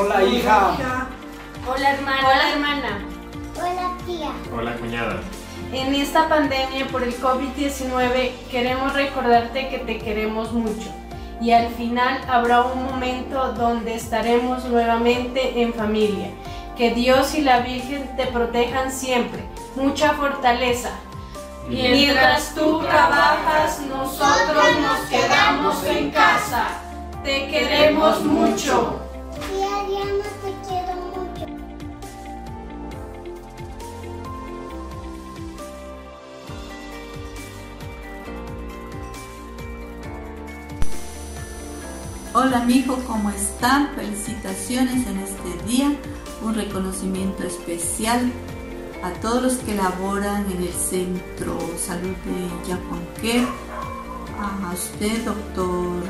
Hola, hija. Hola, hermana. Hola, hermana. Hola, tía. Hola, cuñada. En esta pandemia por el COVID-19 queremos recordarte que te queremos mucho y al final habrá un momento donde estaremos nuevamente en familia. Que Dios y la Virgen te protejan siempre. Mucha fortaleza. Mientras tú trabajas, nosotros nos quedamos en casa. Te queremos mucho. Tía Diana, te quiero mucho. Hola mijo, ¿cómo están? Felicitaciones en este día. Un reconocimiento especial a todos los que laboran en el Centro Salud de Yacuanquer, a usted, doctor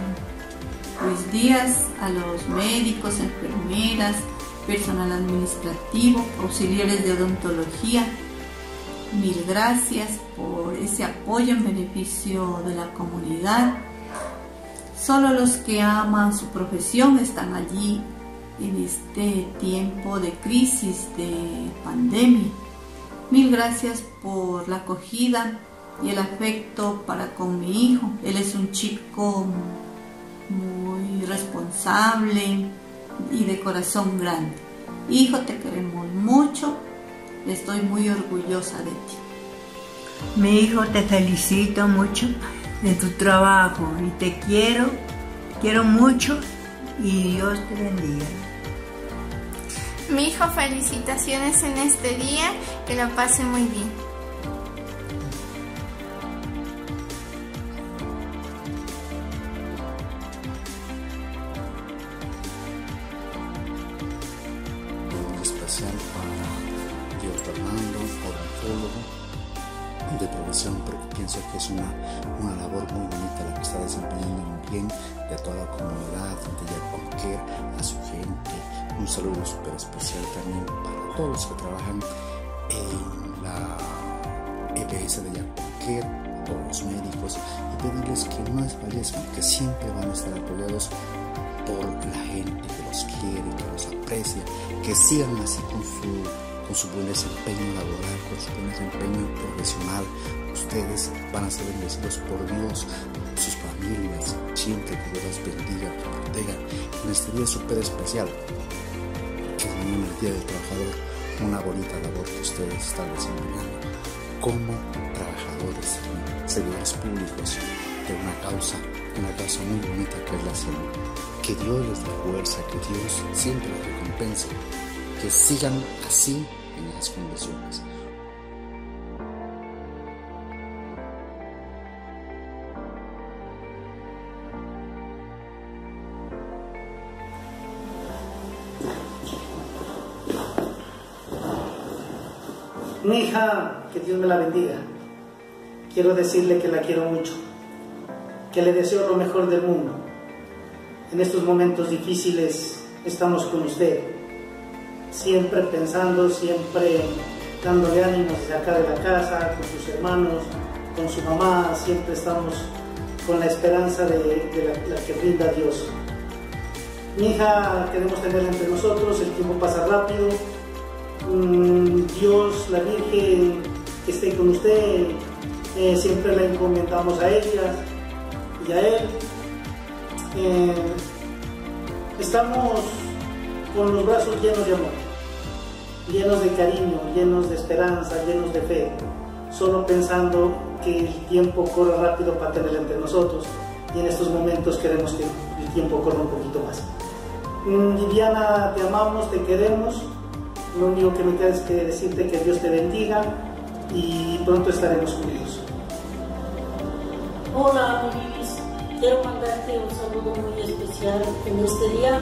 Luis Díaz, a los médicos, enfermeras, personal administrativo, auxiliares de odontología. Mil gracias por ese apoyo en beneficio de la comunidad. Solo los que aman su profesión están allí en este tiempo de crisis, de pandemia. Mil gracias por la acogida y el afecto para con mi hijo. Él es un chico muy responsable y de corazón grande. Hijo, te queremos mucho. Estoy muy orgullosa de ti. Mi hijo, te felicito mucho de tu trabajo y te quiero, quiero mucho y Dios te bendiga. Mi hijo, felicitaciones en este día, que lo pase muy bien. Para Dios Fernando, odontólogo de profesión, porque pienso que es una, una labor muy bonita la que está desempeñando muy bien de toda la comunidad, de Yacualquier, a su gente. Un saludo súper especial también para todos los que trabajan en la EBS de Yacualquier, todos los médicos, y pedirles que no desfallezcan, que siempre van a estar apoyados por la gente que los quiere, que los que sigan así con su, con su buen desempeño laboral, con su buen desempeño profesional. Ustedes van a ser bendecidos por Dios, sus familias, siempre que Dios los bendiga, que proteja en este día súper especial, que es el Día del Trabajador, una bonita labor que ustedes están desempeñando como trabajadores, servidores públicos de una causa, una causa muy bonita que es la salud. Que Dios les dé fuerza, que Dios siempre los recompense, que sigan así en esas condiciones. Mi hija, que Dios me la bendiga. Quiero decirle que la quiero mucho, que le deseo lo mejor del mundo. En estos momentos difíciles estamos con usted, siempre pensando, siempre dándole ánimos desde acá de la casa, con sus hermanos, con su mamá, siempre estamos con la esperanza de, la que brinda Dios. Mi hija, queremos tenerla entre nosotros, el tiempo pasa rápido, Mm, Dios, la Virgen, que esté con usted, eh, siempre la encomendamos a ella y a Él. Eh, estamos con los brazos llenos de amor, llenos de cariño, llenos de esperanza, llenos de fe, solo pensando que el tiempo corre rápido para tenerla entre nosotros y en estos momentos queremos que el tiempo corra un poquito más. Mm, Viviana, te amamos, te queremos. Lo único que me queda es que decirte que Dios te bendiga y pronto estaremos juntos. Hola, Vivis. Quiero mandarte un saludo muy especial en este día.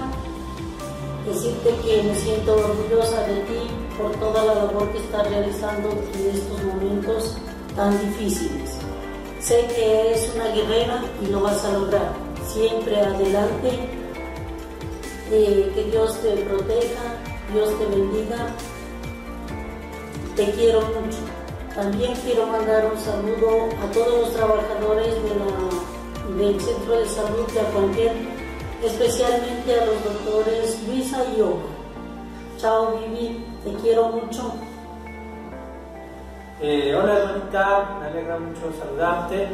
Decirte que me siento orgullosa de ti por toda la labor que estás realizando en estos momentos tan difíciles. Sé que eres una guerrera y lo vas a lograr. Siempre adelante. Eh, que Dios te proteja, Dios te bendiga. Te quiero mucho. También quiero mandar un saludo a todos los trabajadores del Centro de Salud de Acuanquer especialmente a los doctores Luisa y Oco. Chao Vivi, te quiero mucho. Eh, hola hermanita, me alegra mucho saludarte.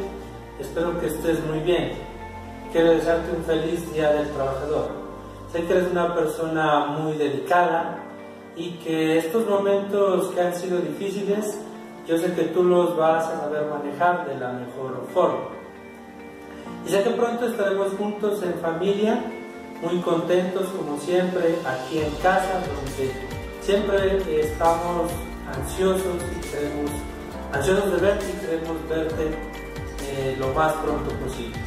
Espero que estés muy bien. Quiero desearte un feliz Día del Trabajador. Sé que eres una persona muy delicada y que estos momentos que han sido difíciles, yo sé que tú los vas a saber manejar de la mejor forma. Y sé que pronto estaremos juntos en familia, muy contentos como siempre, aquí en casa, donde siempre estamos ansiosos y queremos, ansiosos de verte y queremos verte eh, lo más pronto posible.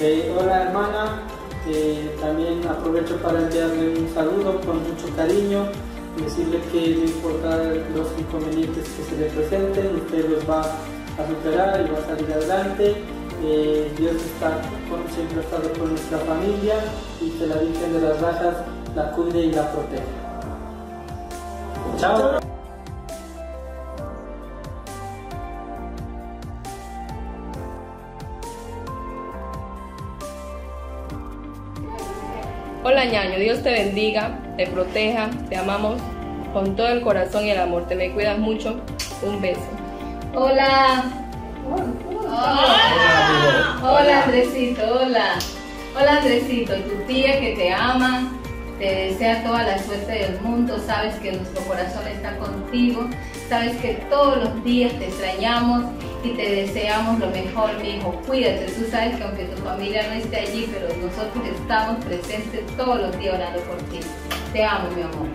Eh, hola hermana, también aprovecho para enviarle un saludo con mucho cariño decirle que no importa los inconvenientes que se le presenten, usted los va a superar y va a salir adelante. Dios está con, siempre ha estado con nuestra familia y que la Virgen de las Rajas la cuide y la proteja. Chao. Hola ñaño, Dios te bendiga, te proteja, te amamos con todo el corazón y el amor, te me cuidas mucho, un beso. Hola. Hola. Hola Andresito, hola. Hola Andresito, tu tía que te ama, te desea toda la suerte del mundo, sabes que nuestro corazón está contigo, sabes que todos los días te extrañamos y te deseamos lo mejor, mi hijo. Cuídate, tú sabes que aunque tu familia no esté allí, pero nosotros estamos presentes todos los días orando por ti. Te amo, mi amor.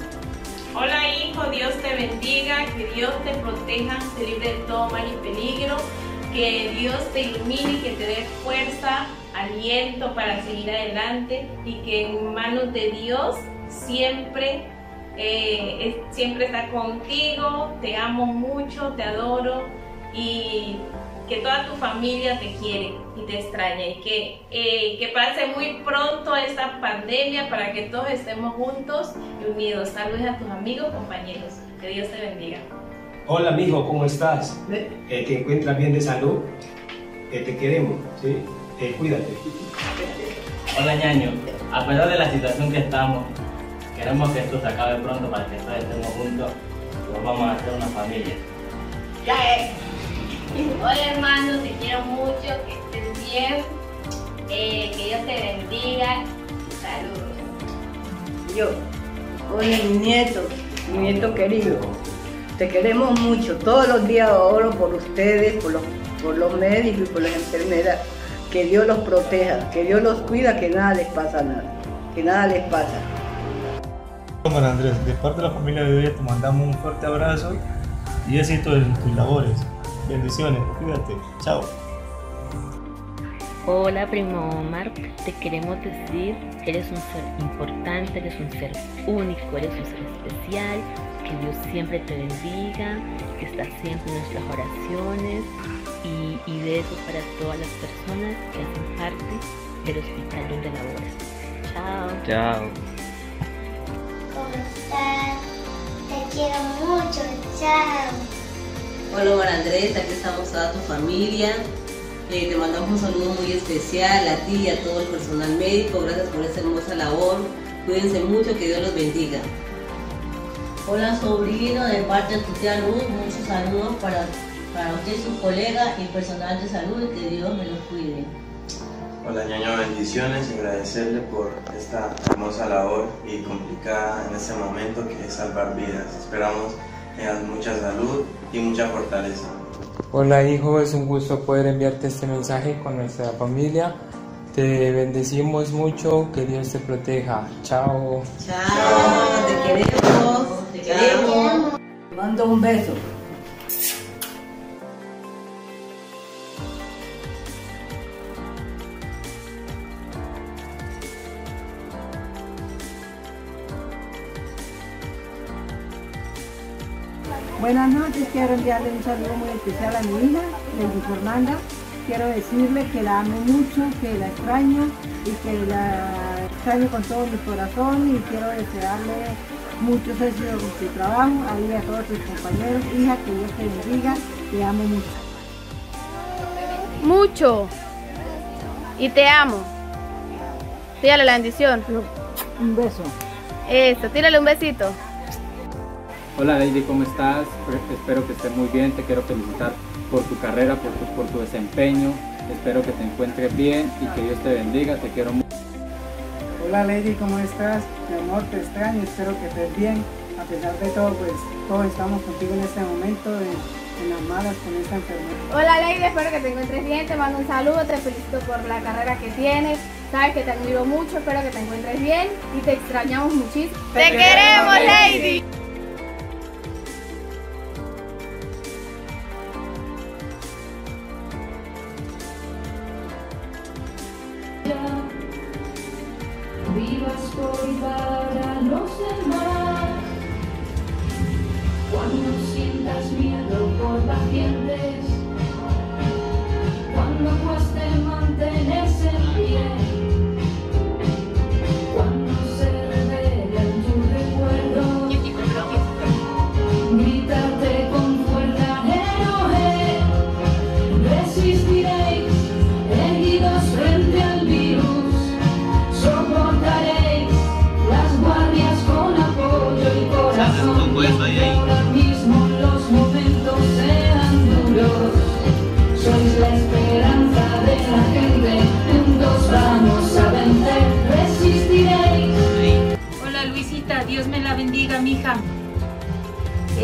Hola hijo, Dios te bendiga, que Dios te proteja, te libre de todo mal y peligro, que Dios te ilumine que te dé fuerza, aliento para seguir adelante y que en manos de Dios siempre, eh, siempre está contigo, te amo mucho, te adoro y que toda tu familia te quiere y te extraña y que, eh, que pase muy pronto esta pandemia para que todos estemos juntos y unidos. Saludos a tus amigos, compañeros. Que Dios te bendiga. Hola, mijo, ¿cómo estás? Eh, ¿Te encuentras bien de salud? Eh, te queremos, ¿sí? Eh, cuídate. Hola, ñaño. A pesar de la situación que estamos, queremos que esto se acabe pronto para que todos estemos juntos y nos vamos a hacer una familia. Ya es. Hola hermano, te quiero mucho, que estés bien, eh, que Dios te bendiga. Saludos. Yo, hola mi nieto, mi nieto querido, te queremos mucho, todos los días oro por ustedes, por los, por los médicos y por las enfermeras, que Dios los proteja, que Dios los cuida, que nada les pasa nada, que nada les pasa. Bueno Andrés, de parte de la familia de hoy te mandamos un fuerte abrazo y éxito en tus labores. Bendiciones, cuídate, chao. Hola primo Omar, te queremos decir que eres un ser importante, eres un ser único, eres un ser especial, que Dios siempre te bendiga, que estás siempre en nuestras oraciones y, y besos para todas las personas que hacen parte del hospital donde laboras. Chao. Chao. ¿Cómo estás? Te quiero mucho, chao. Hola, Omar Andrés, aquí estamos toda tu familia. Eh, te mandamos un saludo muy especial a ti y a todo el personal médico. Gracias por esa hermosa labor. Cuídense mucho, que Dios los bendiga. Hola sobrino, de parte de tu tía Luz, muchos saludos para, para usted y su colega y personal de salud y que Dios me los cuide. Hola ñaño, bendiciones y agradecerle por esta hermosa labor y complicada en este momento que es salvar vidas. Esperamos tengas mucha salud y mucha fortaleza. Hola hijo, es un gusto poder enviarte este mensaje con nuestra familia. Te bendecimos mucho, que Dios te proteja. Chao. Chao, te queremos, te queremos. Mando un beso. Buenas noches, quiero enviarle un saludo muy especial a mi hija, Lady Fernanda. Quiero decirle que la amo mucho, que la extraño y que la extraño con todo mi corazón y quiero desearle muchos éxitos en su trabajo, a ella y a todos sus compañeros. Hija, que Dios te bendiga, te amo mucho. Mucho. Y te amo. Tírale la bendición. Un beso. Eso, tírale un besito. Hola Lady, ¿cómo estás? Espero que estés muy bien. Te quiero felicitar por tu carrera, por tu, por tu desempeño. Espero que te encuentres bien y que Dios te bendiga. Te quiero mucho. Hola Lady, ¿cómo estás? Mi amor, te extraño, espero que estés bien. A pesar de todo, pues todos estamos contigo en este momento, en, en las malas con esta enfermedad. Hola Lady, espero que te encuentres bien, te mando un saludo, te felicito por la carrera que tienes, sabes que te admiro mucho, espero que te encuentres bien y te extrañamos muchísimo. ¡Te queremos, Lady! Los demás. Cuando sientas miedo por pacientes,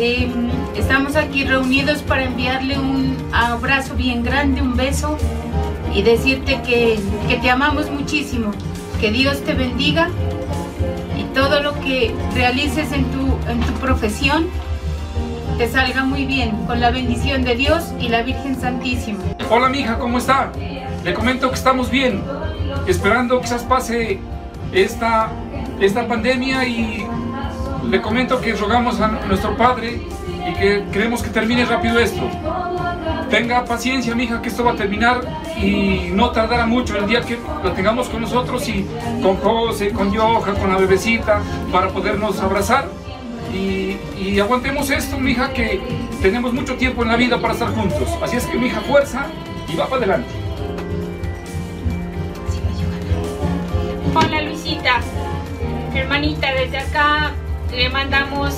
Eh, estamos aquí reunidos para enviarle un abrazo bien grande, un beso y decirte que, que te amamos muchísimo. Que Dios te bendiga y todo lo que realices en tu, en tu profesión te salga muy bien, con la bendición de Dios y la Virgen Santísima. Hola mija, ¿cómo está? Le comento que estamos bien, esperando quizás pase esta, esta pandemia y le comento que rogamos a nuestro Padre y que queremos que termine rápido esto. Tenga paciencia, mija, que esto va a terminar y no tardará mucho el día que lo tengamos con nosotros y con José, con Yoja, con la bebecita, para podernos abrazar. Y, aguantemos esto, mija, que tenemos mucho tiempo en la vida para estar juntos. Así es que, mija, fuerza y va para adelante. Hola Luisita, hermanita, desde acá le mandamos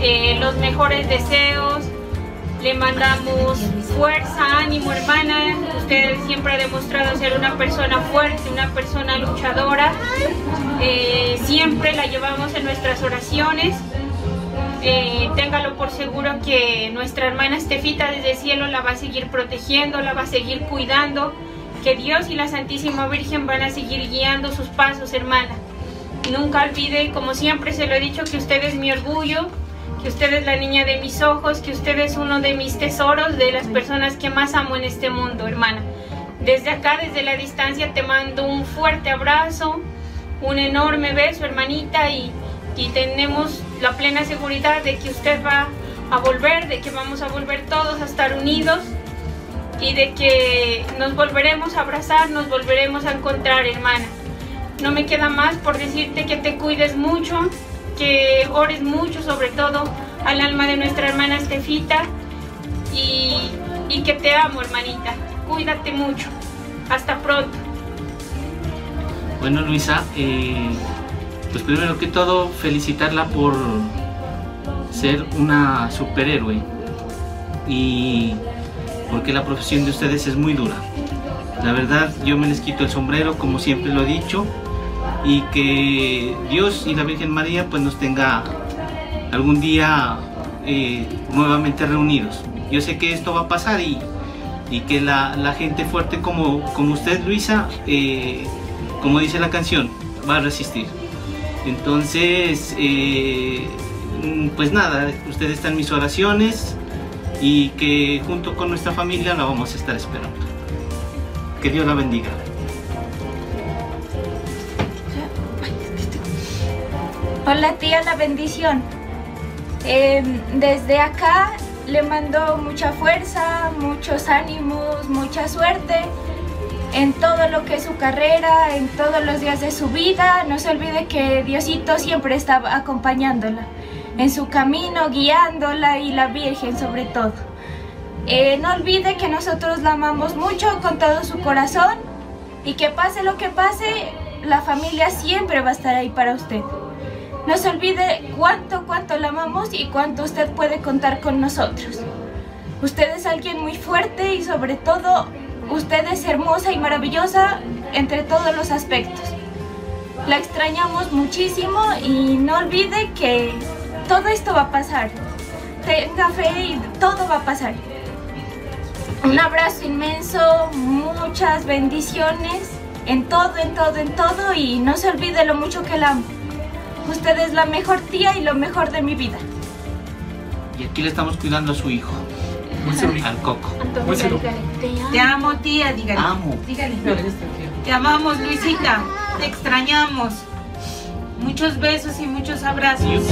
eh, los mejores deseos, le mandamos fuerza, ánimo hermana, usted siempre ha demostrado ser una persona fuerte, una persona luchadora, Eh, siempre la llevamos en nuestras oraciones. Eh, téngalo por seguro que nuestra hermana Estefita desde el cielo la va a seguir protegiendo, la va a seguir cuidando, que Dios y la Santísima Virgen van a seguir guiando sus pasos, hermana. Nunca olvide, como siempre se lo he dicho, que usted es mi orgullo, que usted es la niña de mis ojos, que usted es uno de mis tesoros, de las personas que más amo en este mundo, hermana. Desde acá, desde la distancia, te mando un fuerte abrazo, un enorme beso, hermanita, y, y tenemos la plena seguridad de que usted va a volver, de que vamos a volver todos a estar unidos y de que nos volveremos a abrazar, nos volveremos a encontrar, hermana. No me queda más por decirte que te cuides mucho, que ores mucho, sobre todo al alma de nuestra hermana Estefita y, que te amo, hermanita. Cuídate mucho. Hasta pronto. Bueno, Luisa, eh, pues primero que todo felicitarla por ser una superhéroe y porque la profesión de ustedes es muy dura. La verdad, yo me les quito el sombrero, como siempre lo he dicho, y que Dios y la Virgen María pues nos tenga algún día eh, nuevamente reunidos. Yo sé que esto va a pasar y, y que la, la gente fuerte como, como usted, Luisa, eh, como dice la canción, va a resistir. Entonces, eh, pues nada, usted está en mis oraciones y que junto con nuestra familia la vamos a estar esperando. Que Dios la bendiga. Hola tía, la bendición. Eh, desde acá le mando mucha fuerza, muchos ánimos, mucha suerte en todo lo que es su carrera, en todos los días de su vida. No se olvide que Diosito siempre está acompañándola en su camino, guiándola y la Virgen sobre todo. Eh, no olvide que nosotros la amamos mucho con todo su corazón y que pase lo que pase, la familia siempre va a estar ahí para usted. No se olvide cuánto, cuánto la amamos y cuánto usted puede contar con nosotros. Usted es alguien muy fuerte y sobre todo usted es hermosa y maravillosa entre todos los aspectos. La extrañamos muchísimo y no olvide que todo esto va a pasar. Tenga fe y todo va a pasar. Un abrazo inmenso, muchas bendiciones en todo, en todo, en todo y no se olvide lo mucho que la amo. Usted es la mejor tía y lo mejor de mi vida. Y aquí le estamos cuidando a su hijo. Al coco. Te amo, tía, dígale. Amo. Dígale. Te amamos, Luisita. Te extrañamos. Muchos besos y muchos abrazos.